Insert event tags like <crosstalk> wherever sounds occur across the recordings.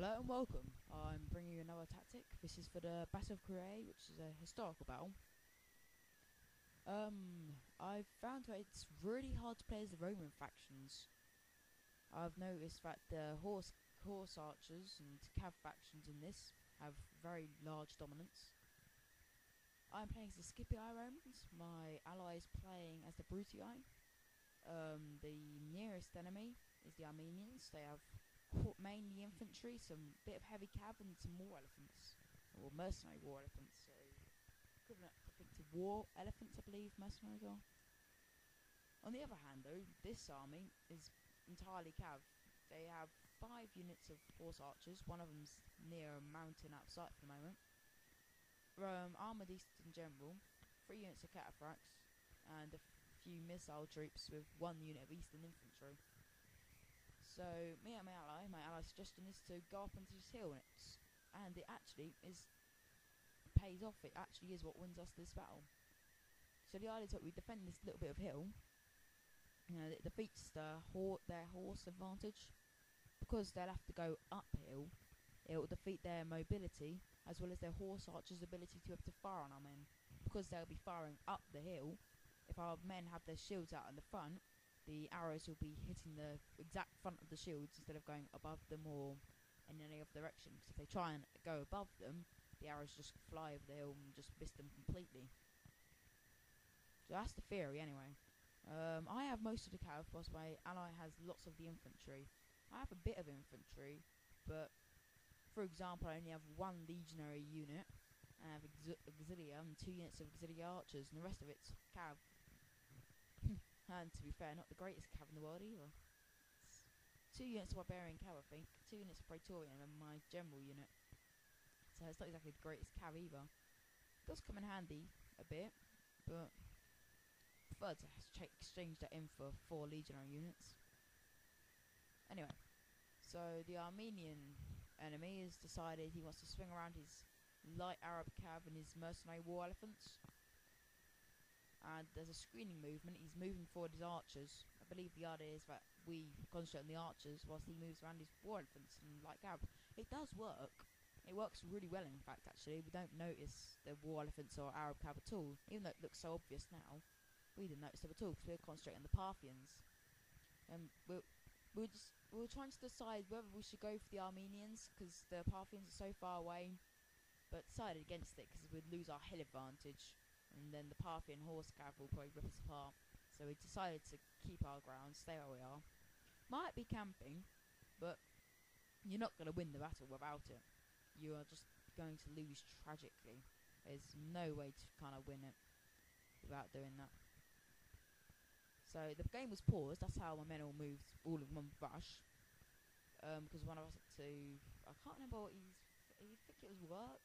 Hello and welcome. I'm bringing you another tactic. This is for the Battle of Carrhae, which is a historical battle. Um, I've found that it's really hard to play as the Roman factions. I've noticed that the horse horse archers and cav factions in this have very large dominance. I'm playing as the Scipii Romans. My ally is playing as the Brutii. Um, the nearest enemy is the Armenians. They have mainly infantry, some bit of heavy cav, and some war elephants, or mercenary war elephants. So equivalent, I think, to war elephants, I believe mercenaries are. On the other hand, though, this army is entirely cav. They have five units of horse archers. One of them's near a mountain outside for the moment. Um, armored Eastern General, three units of cataphracts, and a few missile troops with one unit of Eastern Infantry. So me and my ally, my ally's suggestion is to go up onto this hill, and, and it actually is pays off. It actually is what wins us this battle. So the idea is that we defend this little bit of hill. You know, it defeats the hor- their horse advantage because they'll have to go uphill. It will defeat their mobility as well as their horse archers' ability to able to fire on our men because they'll be firing up the hill. If our men have their shields out in the front, the arrows will be hitting the exact front of the shields instead of going above them or in any other direction. Because if they try and go above them, the arrows just fly over the hill and just miss them completely. So that's the theory, anyway. Um, I have most of the cav, whilst my ally has lots of the infantry. I have a bit of infantry, but for example, I only have one legionary unit. I have auxi- auxilia and two units of auxilia archers, and the rest of it's cav. And to be fair, not the greatest cav in the world either. It's two units of barbarian cav, I think. Two units of praetorian, and my general unit. So it's not exactly the greatest cav either. It does come in handy a bit, but prefer to exchange that in for four legionary units. Anyway, so the Armenian enemy has decided he wants to swing around his light Arab cav and his mercenary war elephants. And there's a screening movement. He's moving forward his archers. I believe the idea is that we concentrate on the archers whilst he moves around his war elephants and light cav. It does work. It works really well, in fact. Actually, we don't notice the war elephants or Arab cav at all, even though it looks so obvious now. We didn't notice them at all because we were concentrating on the Parthians. And we're, we were just we were trying to decide whether we should go for the Armenians because the Parthians are so far away, but decided against it because we'd lose our hill advantage, and then the Parthian horse cav will probably rip us apart. So we decided to keep our ground, stay where we are. Might be camping, but you're not going to win the battle without it. You are just going to lose tragically. There's no way to kind of win it without doing that. So the game was paused. That's how my men all moved all in one rush. Um, because one of us had to, I can't remember what he's. I think it was work.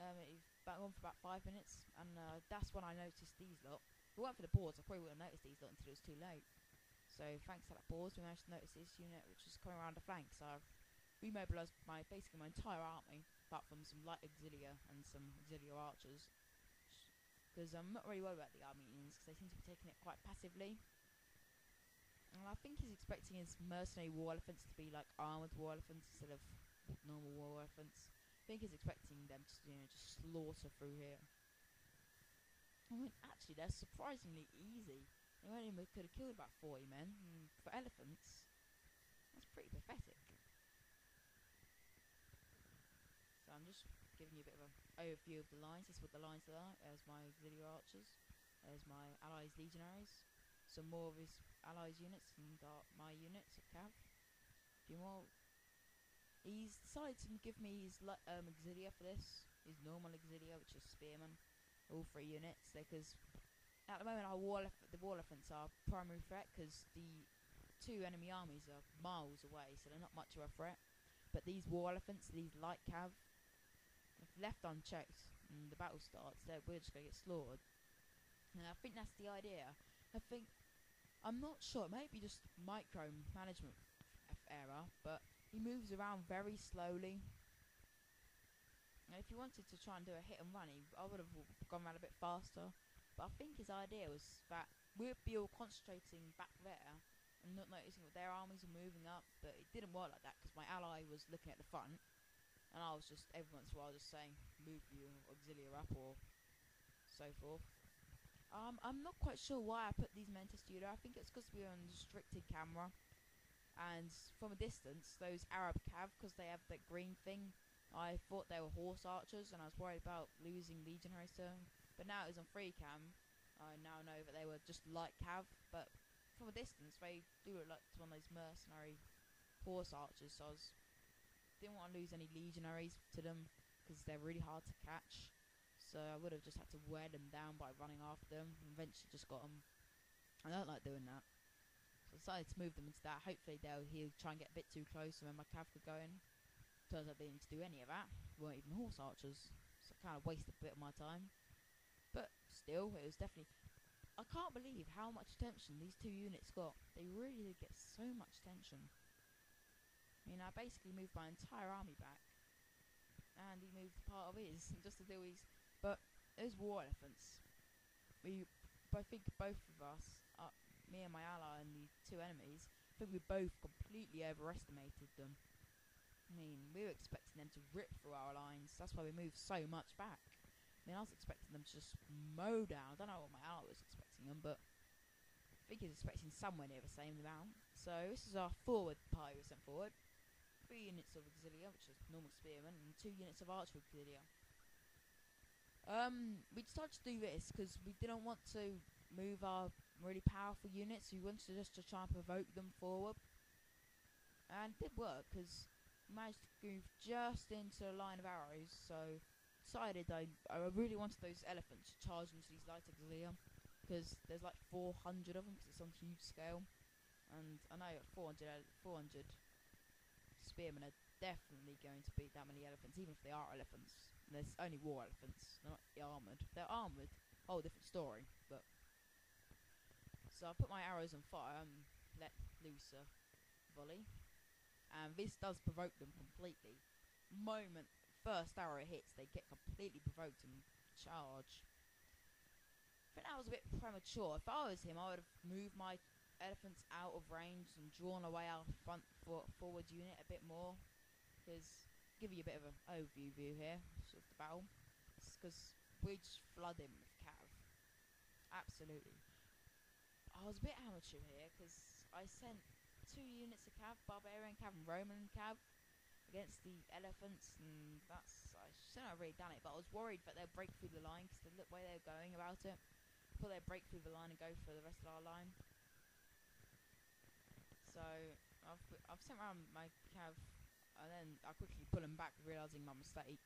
Um, he's back on for about five minutes, and uh, that's when I noticed these lot. If it weren't for the pause, I probably wouldn't have noticed these lot until it was too late. So thanks to that pause, we managed to notice this unit, which was coming around the flank. So I've remobilised my basically my entire army, apart from some light auxilia and some auxilia archers. Because I'm not really worried about the Armenians, because they seem to be taking it quite passively. And I think he's expecting his mercenary war elephants to be like armoured war elephants instead of normal war elephants. I think he's expecting them to, you know, just slaughter through here. I mean, actually, they're surprisingly easy. They only could have killed about 40 men. And for elephants, that's pretty pathetic. So I'm just giving you a bit of an overview of the lines. This is what the lines are. There's my auxiliary archers. There's my allies legionaries. Some more of his allies units and my units of cav. A few more. He's decided to give me his um, for this. His normal auxilia, which is spearmen. All three units. Because at the moment our war the war elephants are primary threat because the two enemy armies are miles away, so they're not much of a threat. But these war elephants, these light cav, if left unchecked and the battle starts, we're just going to get slaughtered. And I think that's the idea. I think, I'm not sure, it may be just micro management error, but he moves around very slowly. If he wanted to try and do a hit and run, he, I would have gone around a bit faster. But I think his idea was that we'd be all concentrating back there, and not noticing that their armies were moving up, but it didn't work like that because my ally was looking at the front, and I was just every once in a while just saying, "Move you auxiliary up" or so forth. Um, I'm not quite sure why I put these men testudo. I think it's because we were on restricted camera, and from a distance, those Arab cav, because they have that green thing, I thought they were horse archers, and I was worried about losing legionaries to them. But now it was on free cam. I now know that they were just light cav, but from a distance, they do look like one of those mercenary horse archers. So I was, didn't want to lose any legionaries to them because they're really hard to catch. So I would have just had to wear them down by running after them. And eventually, just got them. I don't like doing that. Decided to move them into that. Hopefully, they'll he'll try and get a bit too close, and then my cav could go in. Turns out they didn't do any of that. weren't even horse archers, so I kind of wasted a bit of my time. But still, it was definitely I can't believe how much attention these two units got. They really did get so much attention. I mean, I basically moved my entire army back. And he moved part of his, <laughs> just to do his... But, those war elephants. We, I think both of us, uh, me and my ally and the two enemies, I think we both completely overestimated them. I mean, we were expecting them to rip through our lines. That's why we moved so much back. I mean, I was expecting them to just mow down. I don't know what my ally was expecting expecting them, but I think he was expecting somewhere near the same amount. So this is our forward party we sent forward. Three units of auxilia, which is normal spearmen, and two units of archer auxilia. Um, we decided to do this because we didn't want to move our really powerful units. So we wanted just to try and provoke them forward. And it did work because managed to move just into a line of arrows. So decided I, I really wanted those elephants to charge into these light auxilia because there's like 400 of them because it's on huge scale. And I know 400, 400 spearmen are definitely going to beat that many elephants, even if they are elephants. There's only war elephants, they're not armoured. They're armoured, whole different story. But So I put my arrows on fire and let loose a volley. And this does provoke them completely. Moment first arrow hits, they get completely provoked and charge I think that was a bit premature. If I was him, I would have moved my elephants out of range and drawn away our front for forward unit a bit more. Because, give you a bit of an overview view here of the battle. Because we just flood him with cav. Absolutely. I was a bit amateur here because I sent two units of cav, barbarian cav and roman cav, against the elephants, and that's I shouldn't have really done it, but I was worried that they'd break through the line because the way they were going about it pull their break through the line and go for the rest of our line. So I've I've sent around my cav, and then I quickly pull them back, realizing my mistake.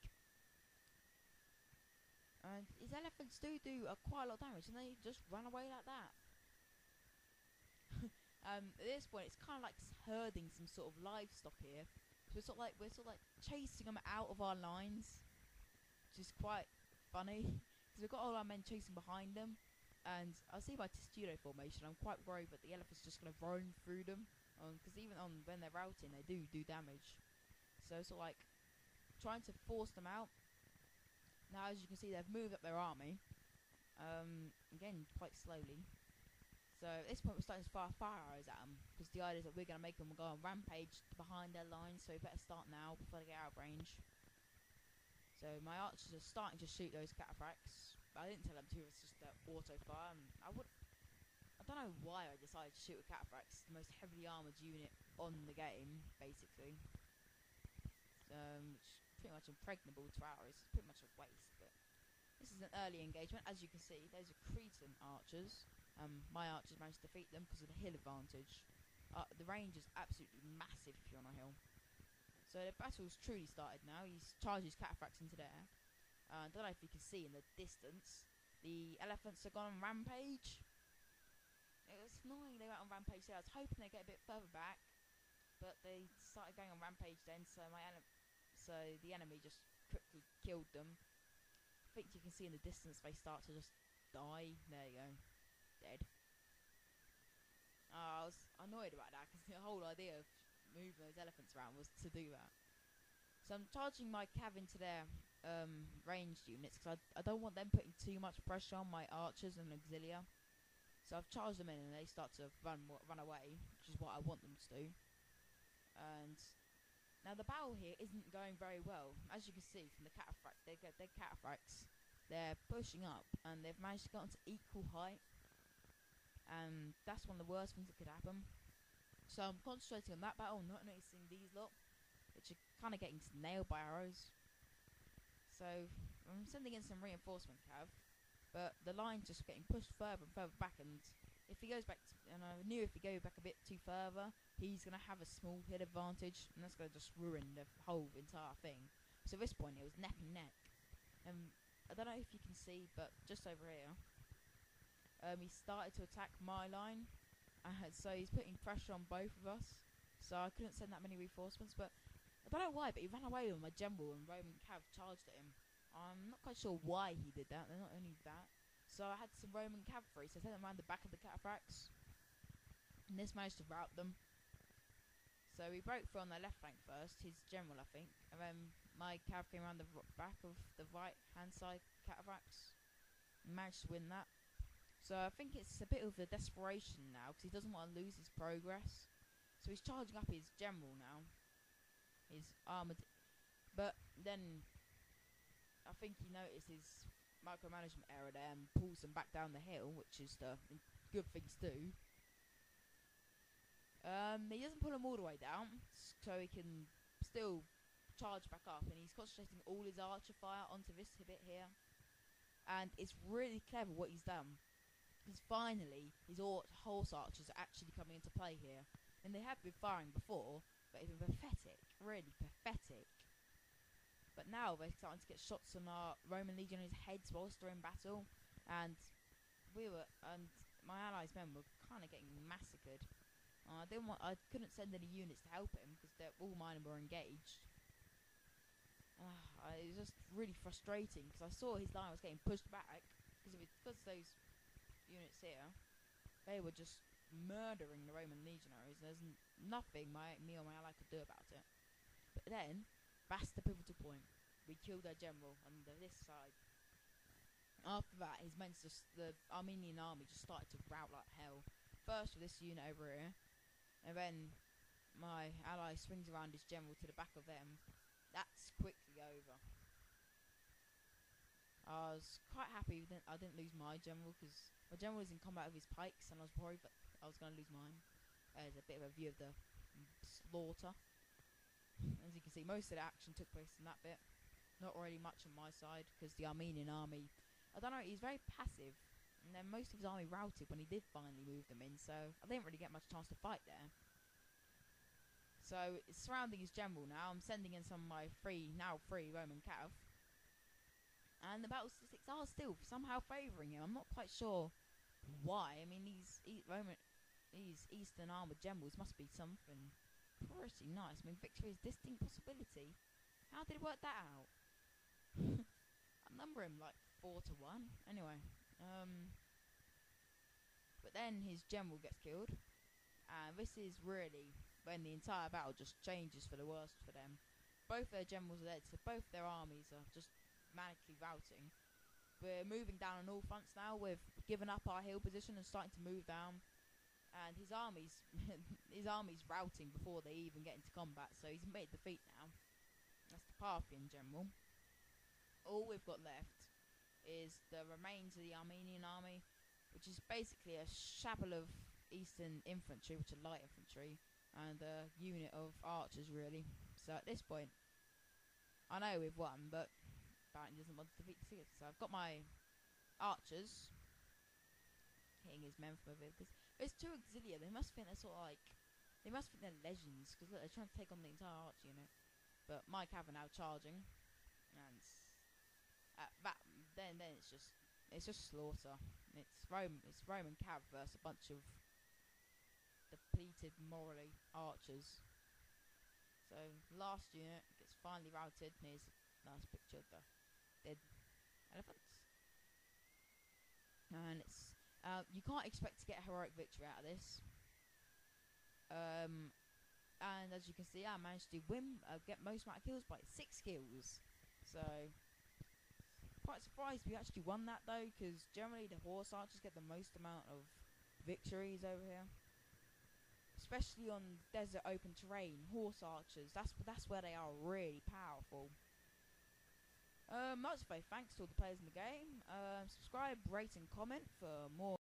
And his elephants do do uh, quite a lot of damage, and they just run away like that. Um, at this point, it's kind of like herding some sort of livestock here. So we're sort of like we're sort of like chasing them out of our lines, which is quite funny <laughs> because we've got all our men chasing behind them, and I see by testudo formation, I'm quite worried that the elephant's just going to roam through them. Because um, even on when they're routing, they do do damage. So it's sort of like trying to force them out. Now, as you can see, they've moved up their army. Um, again, quite slowly. So at this point, we're starting to fire fire arrows at them. Because the idea is that we're going to make them go on rampage behind their lines. So we better start now before they get out of range. So my archers are starting to shoot those cataphracts. I didn't tell them to. It's just uh, auto fire. I would. I don't know why I decided to shoot with cataphracts, the most heavily armored unit on the game, basically. Um, which pretty much impregnable to ours. It's pretty much a waste. But this is an early engagement, as you can see. Those are Cretan archers. Um, my archers managed to defeat them because of the hill advantage. Uh, the range is absolutely massive if you're on a hill. So the battle's truly started now. He charges cataphracts into the air. Uh, I don't know if you can see in the distance, the elephants have gone on rampage. It was annoying they went on rampage there. I was hoping they'd get a bit further back, but they started going on rampage then. So my so the enemy just quickly killed them. I think you can see in the distance they start to just die. There you go, dead. Uh, I was annoyed about that because the whole idea of moving those elephants around was to do that. So I'm charging my cav into their um, ranged units because I, I don't want them putting too much pressure on my archers and auxilia. So I've charged them in, and they start to run run away, which is what I want them to do. And now the battle here isn't going very well, as you can see from the cataphract. They get their cataphracts. They're pushing up, and they've managed to get onto equal height. And that's one of the worst things that could happen. So I'm concentrating on that battle, not noticing these lot, which are kind of getting nailed by arrows. So I'm sending in some reinforcement cav, but the line's just getting pushed further and further back. And if he goes back, to, and I knew if he goes back a bit too further, he's gonna have a small hit advantage, and that's gonna just ruin the whole entire thing. So at this point, it was neck and neck. And I don't know if you can see, but just over here, um, he started to attack my line. Uh, so he's putting pressure on both of us. So I couldn't send that many reinforcements, but I don't know why, but he ran away with my general and Roman Cav charged at him. I'm not quite sure why he did that. And not only that, so I had some Roman cavalry, so I sent them around the back of the cataphracts, and this managed to rout them. So we broke through on their left flank first, his general, I think, and then my cav came around the back of the right hand side cataphracts, and managed to win that. So I think it's a bit of a desperation now because he doesn't want to lose his progress. So he's charging up his general now, his armored. But then I think he noticed his micromanagement error there and pulls him back down the hill, which is the good thing to do. Um, he doesn't pull him all the way down, so he can still charge back up, and he's concentrating all his archer fire onto this bit here. And it's really clever what he's done, because finally his horse archers are actually coming into play here, and they have been firing before, but it's been pathetic, really pathetic. But now they're starting to get shots on our Roman legionaries' heads whilst they're in battle, and we were, and my allies' men were kind of getting massacred. Uh, I didn't want, I couldn't send any units to help him because all mine were engaged. Uh, it was just really frustrating because I saw his line was getting pushed back because of because those units here, they were just murdering the Roman legionaries. There's n- nothing my me or my ally could do about it. But then, that's the pivotal point. We killed their general on the, this side. After that, his men just the Armenian army just started to rout like hell. First with this unit over here, and then my ally swings around his general to the back of them. That's quickly over. I was quite happy that I didn't lose my general because my general was in combat with his pikes, and I was worried that I was going to lose mine. There's a bit of a view of the slaughter. As you can see, most of the action took place in that bit. Not really much on my side because the Armenian army, I don't know, he's very passive. And then most of his army routed when he did finally move them in, so I didn't really get much chance to fight there. So surrounding his general now. I'm sending in some of my free, now free Roman cav. And the battle statistics are still somehow favouring him. I'm not quite sure why. I mean, these e- Roman, these Eastern armored generals must be something pretty nice. I mean, victory is distinct possibility. How did it work that out? <laughs> I number him like four to one. Anyway, um, but then his general gets killed, and this is really when the entire battle just changes for the worst for them. Both their generals are dead, so both their armies are just manically routing. We're moving down on all fronts now. We've given up our hill position and starting to move down. And his armies, <laughs> his army's routing before they even get into combat. So he's made defeat now. That's the Parthian general. All we've got left is the remains of the Armenian army, which is basically a shabble of Eastern infantry, which are light infantry, and a unit of archers, really. So at this point, I know we've won, but apparently doesn't want to defeat the. So I've got my archers hitting his men from over because there's two auxilia. They must think they're sort of like they must think they're legends because they're trying to take on the entire arch unit. But my cav are now charging, and at uh, that then then it's just it's just slaughter. It's Rome it's Roman cav versus a bunch of depleted morally archers. So last unit gets finally routed. And here's a nice picture of the elephants. And it's uh, you can't expect to get a heroic victory out of this. Um, and as you can see, I managed to win, uh, get most amount of kills by six kills. So quite surprised we actually won that though, because generally the horse archers get the most amount of victories over here. Especially on desert open terrain, horse archers. That's that's where they are really powerful. Uh, much by thanks to all the players in the game. Uh, subscribe, rate, and comment for more.